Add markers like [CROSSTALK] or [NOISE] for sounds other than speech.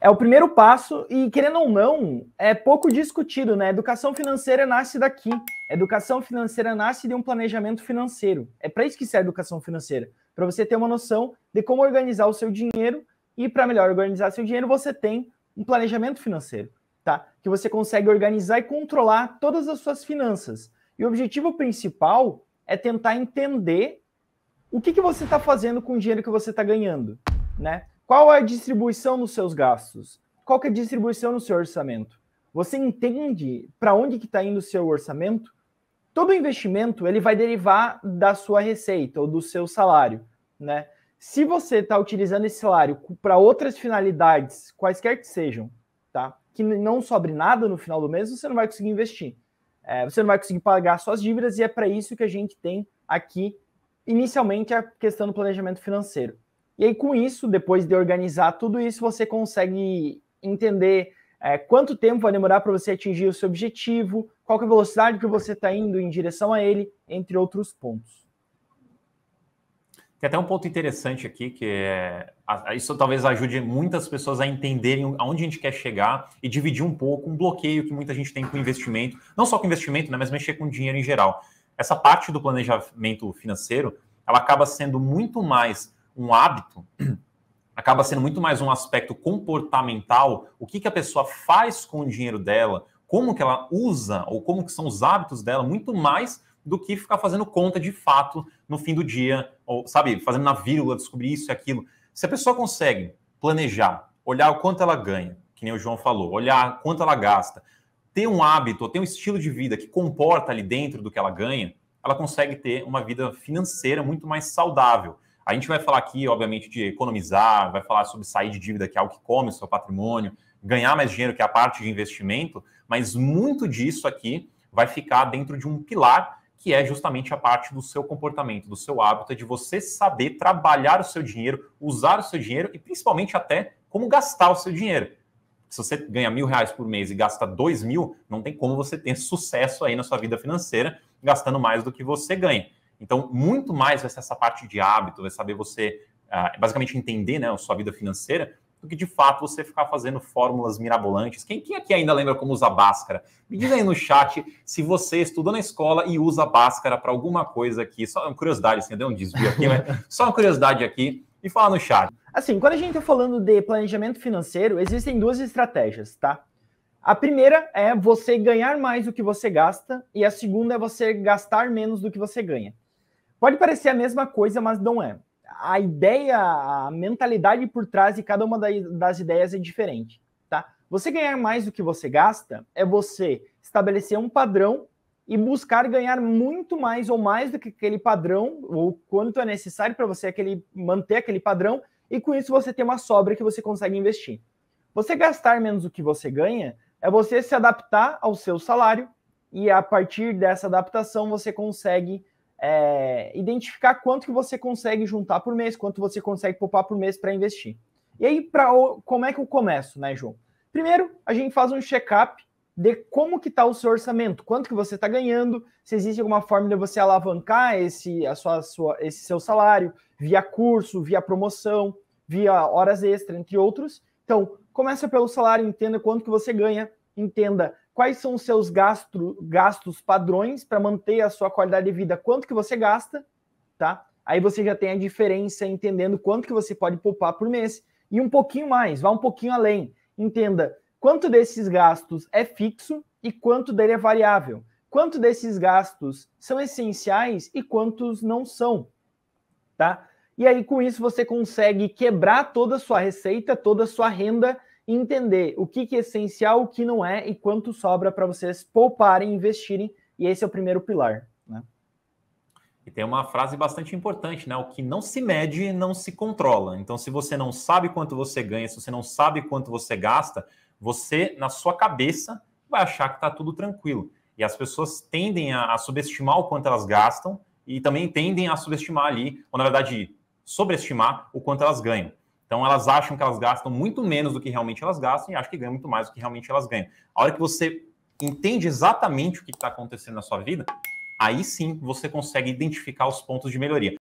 É o primeiro passo e, querendo ou não, é pouco discutido, né? Educação financeira nasce daqui. Educação financeira nasce de um planejamento financeiro. É para isso que serve a educação financeira, para você ter uma noção de como organizar o seu dinheiro e para melhor organizar seu dinheiro, você tem um planejamento financeiro, tá? Que você consegue organizar e controlar todas as suas finanças. E o objetivo principal é tentar entender o que, que você está fazendo com o dinheiro que você está ganhando, né? Qual é a distribuição nos seus gastos? Qual é a distribuição no seu orçamento? Você entende para onde que está indo o seu orçamento? Todo investimento ele vai derivar da sua receita ou do seu salário, né? Se você está utilizando esse salário para outras finalidades, quaisquer que sejam, tá? Que não sobre nada no final do mês, você não vai conseguir investir. É, você não vai conseguir pagar suas dívidas e é para isso que a gente tem aqui inicialmente a questão do planejamento financeiro. E aí, com isso, depois de organizar tudo isso, você consegue entender é, quanto tempo vai demorar para você atingir o seu objetivo, qual é a velocidade que você está indo em direção a ele, entre outros pontos. Tem até um ponto interessante aqui, que é isso talvez ajude muitas pessoas a entenderem aonde a gente quer chegar e dividir um pouco um bloqueio que muita gente tem com investimento, não só com investimento, né, mas mexer com dinheiro em geral. Essa parte do planejamento financeiro, ela acaba sendo muito mais um hábito, acaba sendo muito mais um aspecto comportamental, o que, que a pessoa faz com o dinheiro dela, como que ela usa, ou como que são os hábitos dela, muito mais do que ficar fazendo conta de fato no fim do dia, ou, sabe, fazendo na vírgula, descobrir isso e aquilo. Se a pessoa consegue planejar, olhar o quanto ela ganha, que nem o João falou, olhar quanto ela gasta, ter um hábito, ter um estilo de vida que comporta ali dentro do que ela ganha, ela consegue ter uma vida financeira muito mais saudável. A gente vai falar aqui, obviamente, de economizar, vai falar sobre sair de dívida, que é algo que come o seu patrimônio, ganhar mais dinheiro, que é a parte de investimento, mas muito disso aqui vai ficar dentro de um pilar que é justamente a parte do seu comportamento, do seu hábito, é de você saber trabalhar o seu dinheiro, usar o seu dinheiro e principalmente até como gastar o seu dinheiro. Se você ganha mil reais por mês e gasta dois mil, não tem como você ter sucesso aí na sua vida financeira gastando mais do que você ganha. Então, muito mais vai ser essa parte de hábito, vai saber você uh, basicamente entender né, a sua vida financeira, do que de fato você ficar fazendo fórmulas mirabolantes. Quem, quem aqui ainda lembra como usa Bhaskara? Me diga aí no chat se você estudou na escola e usa Bhaskara para alguma coisa aqui. Só uma curiosidade, assim, deu um desvio aqui, mas [LAUGHS] só uma curiosidade aqui. E fala no chat. Assim, quando a gente está falando de planejamento financeiro, existem duas estratégias, tá? A primeira é você ganhar mais do que você gasta, e a segunda é você gastar menos do que você ganha. Pode parecer a mesma coisa, mas não é. A ideia, a mentalidade por trás de cada uma das ideias é diferente, tá? Você ganhar mais do que você gasta é você estabelecer um padrão e buscar ganhar muito mais ou mais do que aquele padrão, ou quanto é necessário para você aquele, manter aquele padrão, e com isso você ter uma sobra que você consegue investir. Você gastar menos do que você ganha é você se adaptar ao seu salário, e a partir dessa adaptação você consegue é, identificar quanto que você consegue juntar por mês, quanto você consegue poupar por mês para investir. E aí, pra, como é que eu começo, né, João? Primeiro, a gente faz um check-up de como que está o seu orçamento, quanto que você está ganhando, se existe alguma forma de você alavancar esse, a sua, sua, esse seu salário via curso, via promoção, via horas extras, entre outros. Então, começa pelo salário, entenda quanto que você ganha, entenda quais são os seus gasto, gastos padrões para manter a sua qualidade de vida, quanto que você gasta, tá? Aí você já tem a diferença entendendo quanto que você pode poupar por mês. E um pouquinho mais, vá um pouquinho além. Entenda quanto desses gastos é fixo e quanto dele é variável. Quanto desses gastos são essenciais e quantos não são, tá? E aí com isso você consegue quebrar toda a sua receita, toda a sua renda entender o que, que é essencial, o que não é e quanto sobra para vocês pouparem, investirem. E esse é o primeiro pilar. Né? E tem uma frase bastante importante, né? O que não se mede não se controla. Então, se você não sabe quanto você ganha, se você não sabe quanto você gasta, você, na sua cabeça, vai achar que está tudo tranquilo. E as pessoas tendem a, a subestimar o quanto elas gastam e também tendem a subestimar ali, ou na verdade, sobreestimar o quanto elas ganham. Então elas acham que elas gastam muito menos do que realmente elas gastam e acham que ganham muito mais do que realmente elas ganham. A hora que você entende exatamente o que está acontecendo na sua vida, aí sim você consegue identificar os pontos de melhoria.